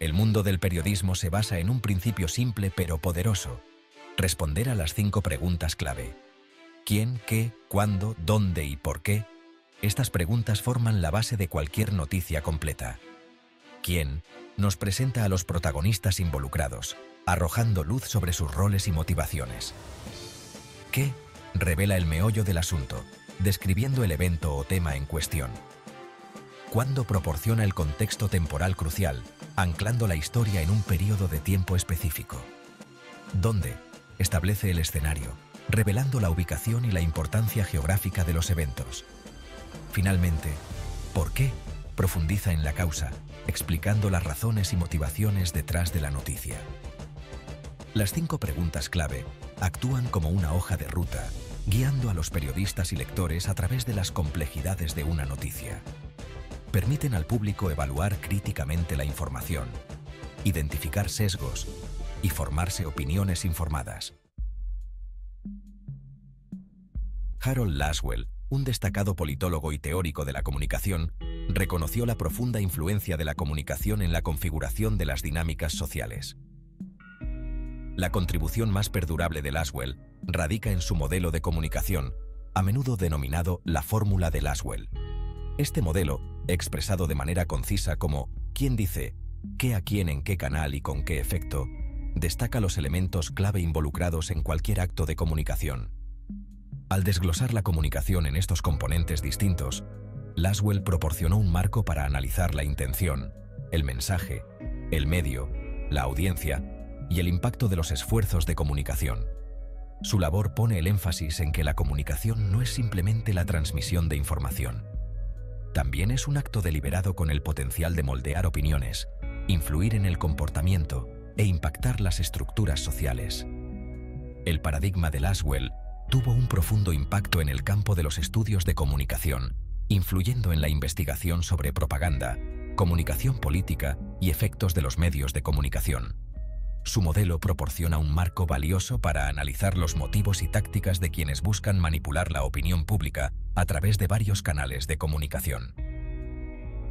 El mundo del periodismo se basa en un principio simple pero poderoso. Responder a las cinco preguntas clave. ¿Quién, qué, cuándo, dónde y por qué? Estas preguntas forman la base de cualquier noticia completa. ¿Quién? Nos presenta a los protagonistas involucrados, arrojando luz sobre sus roles y motivaciones. ¿Qué? Revela el meollo del asunto, describiendo el evento o tema en cuestión. ¿Cuándo proporciona el contexto temporal crucial, anclando la historia en un periodo de tiempo específico. ¿Dónde? Establece el escenario, revelando la ubicación y la importancia geográfica de los eventos. Finalmente, ¿por qué? Profundiza en la causa, explicando las razones y motivaciones detrás de la noticia. Las cinco preguntas clave actúan como una hoja de ruta, guiando a los periodistas y lectores a través de las complejidades de una noticia permiten al público evaluar críticamente la información, identificar sesgos y formarse opiniones informadas. Harold Laswell, un destacado politólogo y teórico de la comunicación, reconoció la profunda influencia de la comunicación en la configuración de las dinámicas sociales. La contribución más perdurable de Laswell radica en su modelo de comunicación, a menudo denominado la fórmula de Laswell. Este modelo, expresado de manera concisa como quién dice, qué a quién en qué canal y con qué efecto, destaca los elementos clave involucrados en cualquier acto de comunicación. Al desglosar la comunicación en estos componentes distintos, Laswell proporcionó un marco para analizar la intención, el mensaje, el medio, la audiencia y el impacto de los esfuerzos de comunicación. Su labor pone el énfasis en que la comunicación no es simplemente la transmisión de información, también es un acto deliberado con el potencial de moldear opiniones, influir en el comportamiento e impactar las estructuras sociales. El paradigma de Laswell tuvo un profundo impacto en el campo de los estudios de comunicación, influyendo en la investigación sobre propaganda, comunicación política y efectos de los medios de comunicación. Su modelo proporciona un marco valioso para analizar los motivos y tácticas de quienes buscan manipular la opinión pública a través de varios canales de comunicación.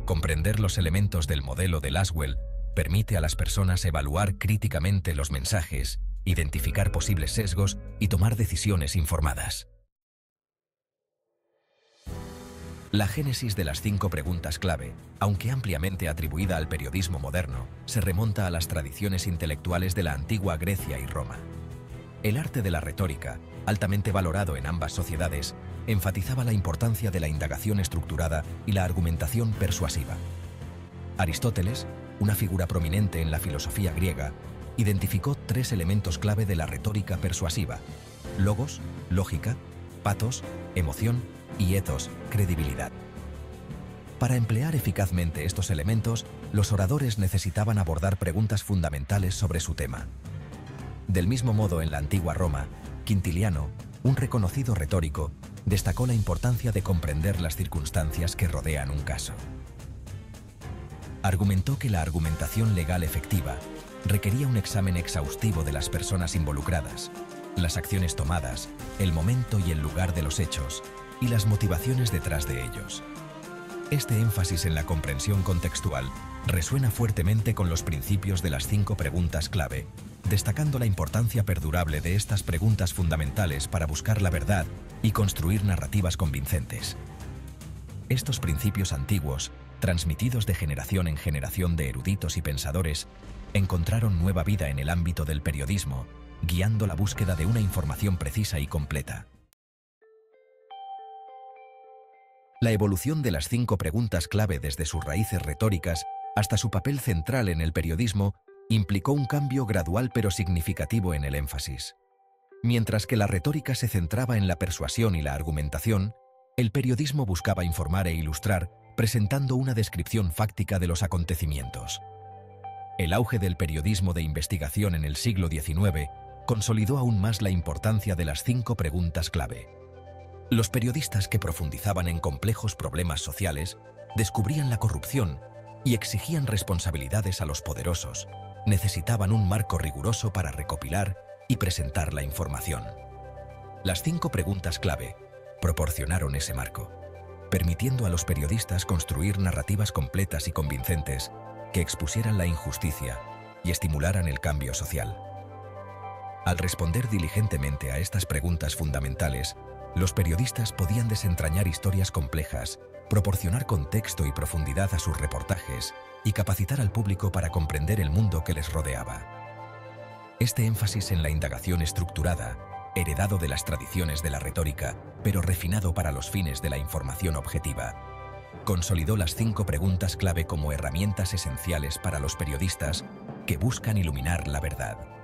Comprender los elementos del modelo de Laswell permite a las personas evaluar críticamente los mensajes, identificar posibles sesgos y tomar decisiones informadas. La génesis de las cinco preguntas clave, aunque ampliamente atribuida al periodismo moderno, se remonta a las tradiciones intelectuales de la antigua Grecia y Roma. El arte de la retórica, altamente valorado en ambas sociedades, enfatizaba la importancia de la indagación estructurada y la argumentación persuasiva. Aristóteles, una figura prominente en la filosofía griega, identificó tres elementos clave de la retórica persuasiva, logos, lógica, patos, emoción y ethos, credibilidad. Para emplear eficazmente estos elementos, los oradores necesitaban abordar preguntas fundamentales sobre su tema. Del mismo modo, en la antigua Roma, Quintiliano, un reconocido retórico, destacó la importancia de comprender las circunstancias que rodean un caso. Argumentó que la argumentación legal efectiva requería un examen exhaustivo de las personas involucradas, las acciones tomadas, el momento y el lugar de los hechos, y las motivaciones detrás de ellos. Este énfasis en la comprensión contextual resuena fuertemente con los principios de las cinco preguntas clave, destacando la importancia perdurable de estas preguntas fundamentales para buscar la verdad y construir narrativas convincentes. Estos principios antiguos, transmitidos de generación en generación de eruditos y pensadores, encontraron nueva vida en el ámbito del periodismo, guiando la búsqueda de una información precisa y completa. La evolución de las cinco preguntas clave desde sus raíces retóricas hasta su papel central en el periodismo implicó un cambio gradual pero significativo en el énfasis. Mientras que la retórica se centraba en la persuasión y la argumentación, el periodismo buscaba informar e ilustrar presentando una descripción fáctica de los acontecimientos. El auge del periodismo de investigación en el siglo XIX consolidó aún más la importancia de las cinco preguntas clave. Los periodistas que profundizaban en complejos problemas sociales descubrían la corrupción y exigían responsabilidades a los poderosos. Necesitaban un marco riguroso para recopilar y presentar la información. Las cinco preguntas clave proporcionaron ese marco, permitiendo a los periodistas construir narrativas completas y convincentes que expusieran la injusticia y estimularan el cambio social. Al responder diligentemente a estas preguntas fundamentales, los periodistas podían desentrañar historias complejas, proporcionar contexto y profundidad a sus reportajes y capacitar al público para comprender el mundo que les rodeaba. Este énfasis en la indagación estructurada, heredado de las tradiciones de la retórica, pero refinado para los fines de la información objetiva, consolidó las cinco preguntas clave como herramientas esenciales para los periodistas que buscan iluminar la verdad.